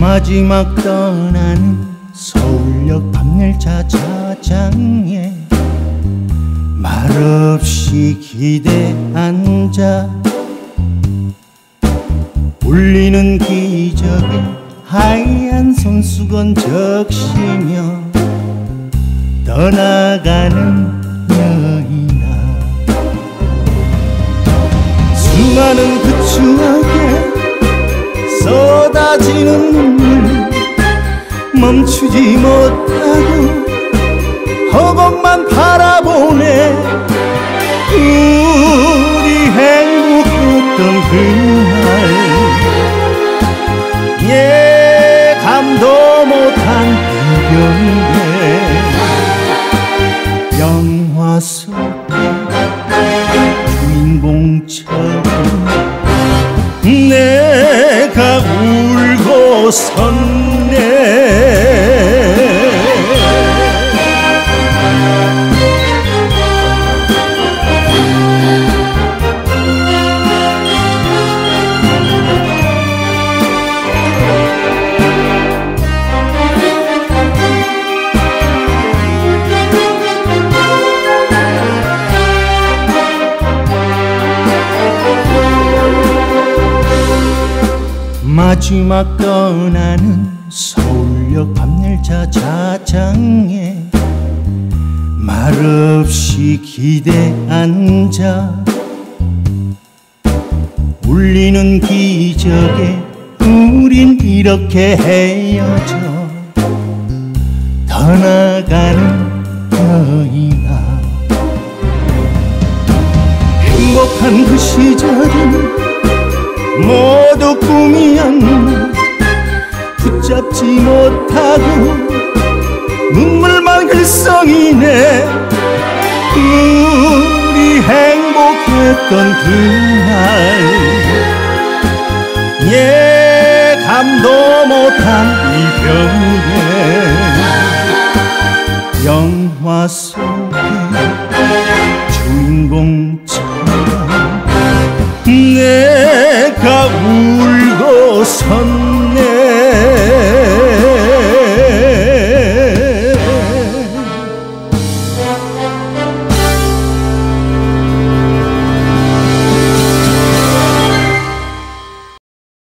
마지막 떠나는 서울역 밤열차 차장에 말없이 기대 앉아 울리는 기적에 하얀 손수건 적시며 떠나가는 여인아. 수많은 그 추억에 눈물 멈추지 못하고 허공만 바라보네. 우리 행복했던 그날 예감도 못한 이별인데 영화 속의 주인공처럼 내가 울고 마지막 떠나는 서울역 밤열차 차장에 말없이 기대 앉아 울리는 기적에 우린 이렇게 헤어져 떠나가는 여인아. 행복한 그 시절은 모두 꿈이었네. 붙잡지 못하고 눈물만 글썽이네. 우리 행복했던 그날. 예감도 못한 이별에 영화 속의 주인공 울고 선